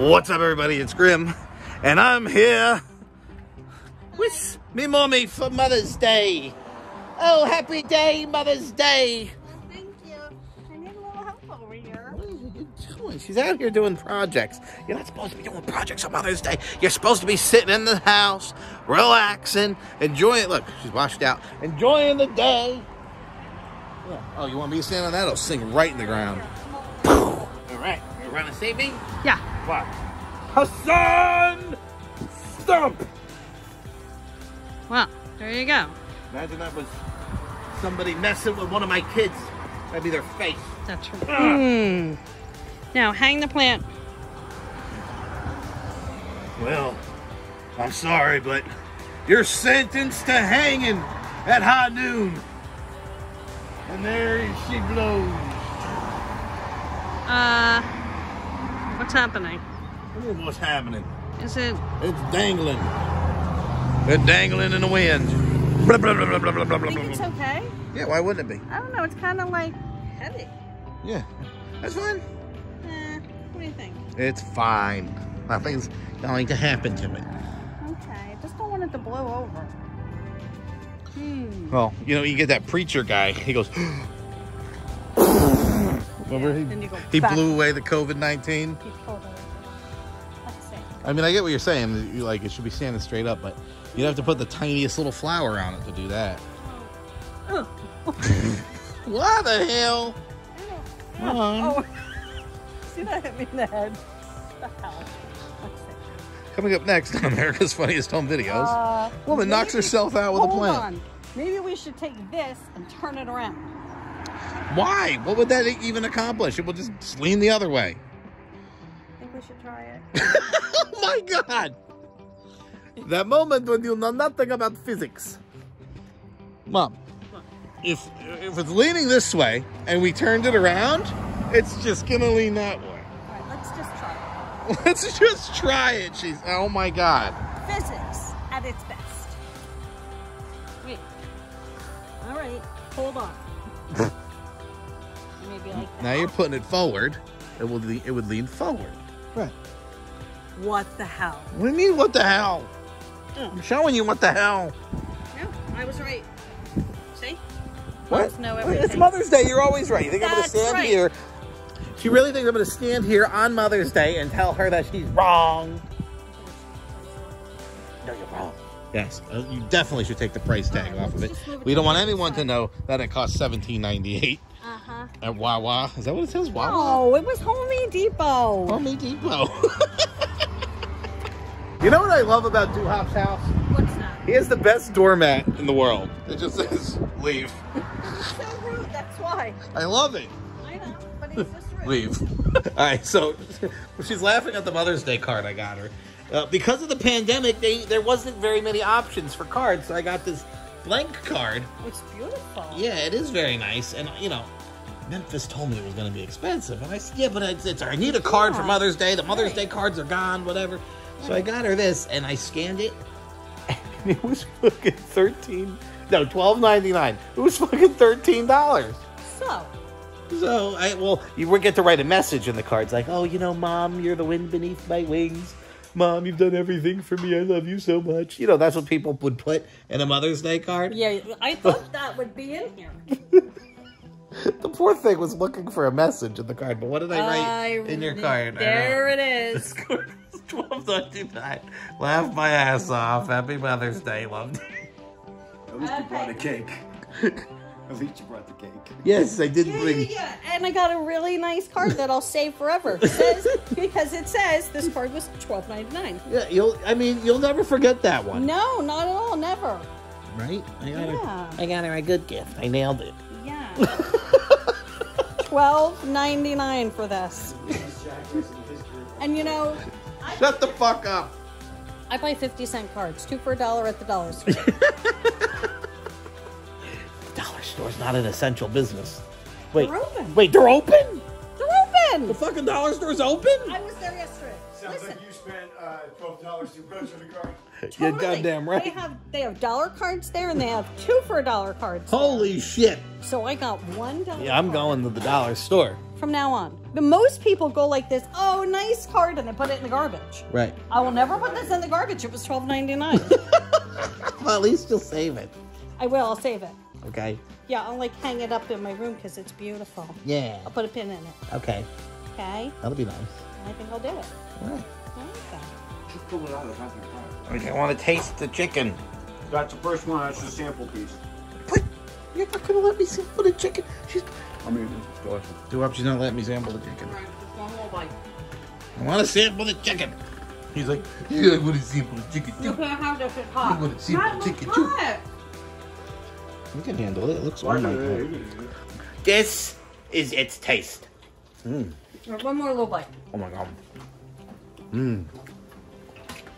What's up, everybody? It's Grim, and I'm here with me mommy for Mother's Day. Oh, happy day, Mother's Day! Thank you. I need a little help over here. What are you doing? She's out here doing projects. You're not supposed to be doing projects on Mother's Day. You're supposed to be sitting in the house, relaxing, enjoying. Look, she's washed out, enjoying the day. Oh, you want me to stand on that? I'll sing right in the ground. All right, you want to save me? Yeah. Hassan! Stump! Well, there you go. Imagine that was somebody messing with one of my kids. That'd be their face. That's right. Hmm. Now hang the plant. Well, I'm sorry, but you're sentenced to hanging at high noon. And there she blows. Uh, what's happening? What do What's happening? Is it? It's dangling. It's dangling in the wind. Blah, blah, blah, blah, blah, blah, blah, I think blah, it's okay. Yeah, why wouldn't it be? I don't know. It's kind of like heavy. Yeah, that's fine. Eh, what do you think? It's fine. Nothing's going to happen to me. Okay. I Just don't want it to blow over. Hmm. Well, you know, you get that preacher guy. He goes. Remember Then he, he blew away the COVID nineteen. Keep hold of it. Let's see. I mean, I get what you're saying. You like it should be standing straight up, but you'd have to put the tiniest little flower on it to do that. Oh. What the hell? Come on. Oh. See that hit me in the head? What the hell? Coming up next on America's Funniest Home Videos, Uh, woman knocks herself out with a plant. on. Maybe we should take this and turn it around. Why? What would that even accomplish? It will just lean the other way. I think we should try it. oh my god! That moment when you know nothing about physics. Mom, if if it's leaning this way and we turned it around, it's just gonna lean that way. All right, let's just try it. Let's just try it. She's oh my god. Physics at its best. Wait. All right, hold on. Maybe like that. Now you're putting it forward. It would le- it would lean forward. Right. What the hell? What do you mean? What the hell? Mm. I'm showing you what the hell. No, I was right. See? What? Know It's. Mother's Day. You're always right. You think I'm gonna stand right. here? She really thinks I'm gonna stand here on Mother's Day and tell her that she's wrong. Yes, uh, you definitely should take the price tag All right, off of it. it We don't want anyone to know that it cost $17.98 Uh-huh. at Wawa. Is that what it says? Wawa? Oh, it was Home Depot. Home Depot. you know what I love about Duhop's house? What's that? He has the best doormat in the world. It just says leave. so rude, that's why. I love it. I know, but he's just rude. Leave. All right, so she's laughing at the Mother's Day card I got her. Uh, because of the pandemic, they, there wasn't very many options for cards, so I got this blank card. It's beautiful. Yeah, it is very nice, and you know, Memphis told me it was going to be expensive, and I said, yeah, but it's, it's I need a card for Mother's Day. The Mother's Right. Day cards are gone, whatever. So I got her this, and I scanned it, and it was fucking thirteen. No, twelve ninety nine. It was fucking thirteen dollars. So, So I well, you would get to write a message in the cards like, "Oh, you know, mom, you're the wind beneath my wings. Mom, you've done everything for me. I love you so much." You know, that's what people would put in a Mother's Day card. yeah, I thought that would be in here. The poor thing was looking for a message in the card, but what did I write I in your card? There it is. Twelve ninety nine. Laugh my ass off. Happy Mother's Day, love. At least you brought a cake. At least you brought the cake. Yes, I did Yeah, yeah, bring. yeah. And I got a really nice card that I'll save forever. It says, because it says this card was twelve ninety nine. Yeah, you'll. I mean, you'll never forget that one, No, not at all. Never. right? I got Yeah. her. I got her a good gift. I nailed it. Yeah. Twelve ninety nine for this. And you know, Shut the fuck up. I buy fifty cent cards, two for a dollar at the dollar store. Dollar store's not an essential business. Wait, They're open. wait, they're open? They're open. The fucking dollar store's open? I was there yesterday. Sounds Listen, like you spent uh, twelve dollars to grocery cart. You're totally. goddamn right. They have they have dollar cards there, and they have two for a dollar cards. there. Holy shit. So I got one dollar. Yeah, I'm card. going to the dollar store from now on. But most people go like this. Oh, nice card, and they put it in the garbage. Right. I will never put this in the garbage. It was twelve ninety nine. Well, at least you'll save it. I will. I'll save it. Okay. Yeah, I'll like hang it up in my room because it's beautiful. Yeah. I'll put a pin in it. Okay. Okay. That'll be nice. I think I'll do it. All right. Okay. Just pull it out of the back of your car. I want to taste the chicken. That's the first one. That's the sample piece. What? You're not gonna let me sample the chicken? She's I mean, it's delicious. do up. She's not letting me sample the chicken. One more bite. I want to sample the chicken. He's like, yeah, I want to sample the chicken You too. can't have this. It's hot. You want to sample the chicken too? Hot. You can handle it. It looks Why oh my? God. This is its taste. Mm. One more little bite. Oh my god. Mmm.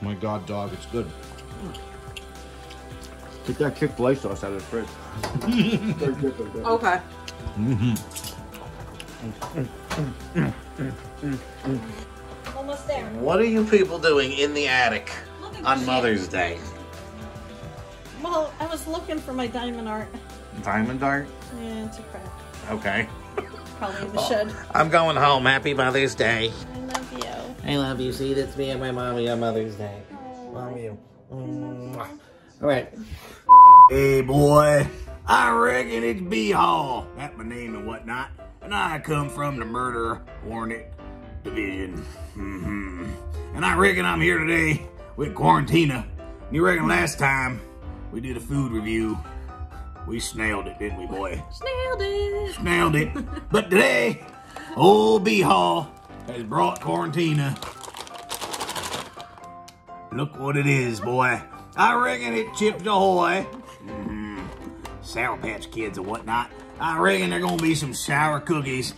My god, dog, it's good. Take that Chick-fil-A sauce out of the fridge. Very good, very. Okay. Mm-hmm. Almost there. What are you people doing in the attic Looking on shit. Mother's Day? Well, I was looking for my diamond art. Diamond art? Yeah, it's a crap. Okay. Probably in the shed. I'm going home. Happy Mother's Day. I love you. I love you. See, that's me and my mommy on Mother's Day. Love you. Mwah. All right. Hey boy, I reckon it's Bee Haw. That's my name and whatnot. And I come from the Murder Hornet Division. hmm And I reckon I'm here today with QuarenTina. And you reckon last time we did a food review, we snailed it, didn't we, boy? Snailed it. Snailed it. but today, old Bee Haw has brought QuarenTina. Look what it is, boy. I reckon it Chips Ahoy. Mhm. Sour Patch Kids and whatnot. I reckon there gonna be some sour cookies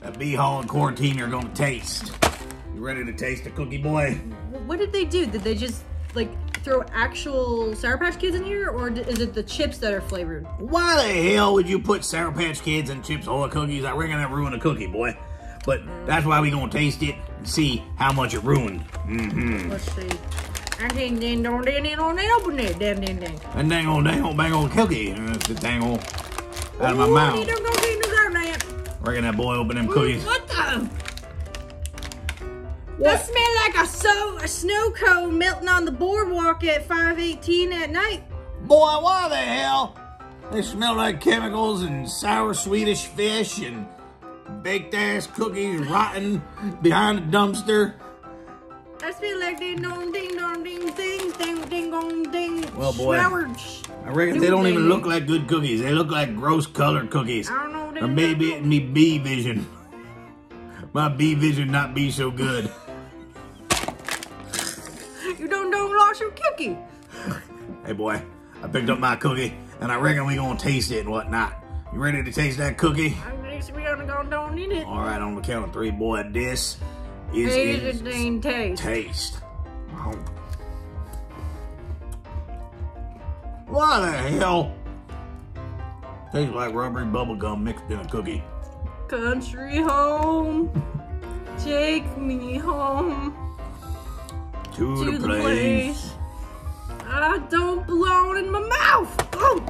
that Bee Haw and QuarenTina are gonna taste. You ready to taste the cookie, boy? What did they do? Did they just like throw actual Sour Patch Kids in here, or is it the chips that are flavored? Why the hell would you put Sour Patch Kids and Chips Ahoy cookies? I reckon that ruined the cookie, boy. But that's why we gonna taste it and see how much it ruined. Mm-hmm. Let's see. I think ding dong ding ding dong ding open it ding ding ding. That dang old, dang old, bang old cookie. Uh, That's the dang old out of my mouth. ding ding ding. Reckon that boy opened them cookies. What the? That smell like a so a snow cone melting on the boardwalk at 5:18 at night. Boy, why the hell? They smell like chemicals and sour Swedish fish and baked ass cookies rotting behind the dumpster. I smell like ding dong ding dong ding things ding ding dong ding. Well, boy. showered I reckon they don't even look like good cookies. They look like gross colored cookies. I don't know. Or maybe it me B vision. My B vision not be so good. Cookie. Hey boy, I picked up my cookie and I reckon we gonna taste it and whatnot. You ready to taste that cookie? I guess we gonna go down in it. All right, on the count of three, boy. This is Taste its it, taste. taste. Oh. Why the hell? Tastes like rubbery bubble gum mixed in a cookie. Country home, take me home To, to the, the place. place. I don't belong in my mouth. Oh,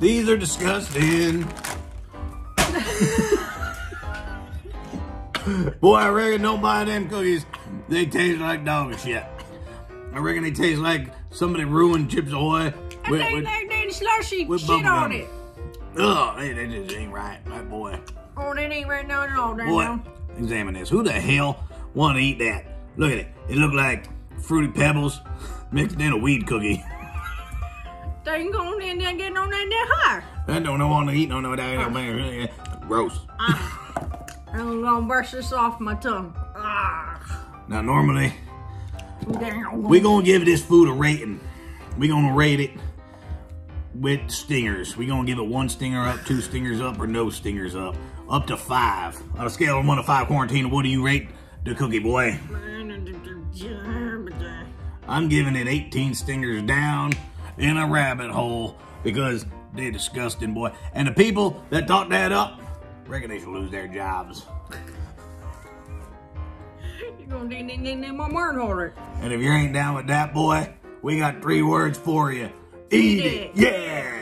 These are disgusting. Boy, I reckon don't buy them cookies. They taste like dog shit. I reckon they taste like somebody ruined Chips Ahoy and with, they, with, they, they slushy with shit on it. Ugh, they, they just ain't right, my boy. Oh, that ain't right now at all. Boy, now. examine this. Who the hell want to eat that? Look at it. It look like fruity pebbles mixed in a weed cookie. They ain't going in there getting on that there high. I don't know want to eat no no that. Gross. I'm gonna brush this off my tongue. Ah. Now normally we gonna give this food a rating. We gonna rate it with stingers. We gonna give it one stinger up, two stingers up, or no stingers up. Up to five. On a scale of one to five, QuarenTina. What do you rate the cookie boy? I'm giving it 18 stingers down in a rabbit hole because they're disgusting, boy. And the people that thought that up, reckon they should lose their jobs. You're gonna ding ding ding ding my word holder. And if you ain't down with that, boy, we got three words for you. Eat, Eat it. it. Yeah.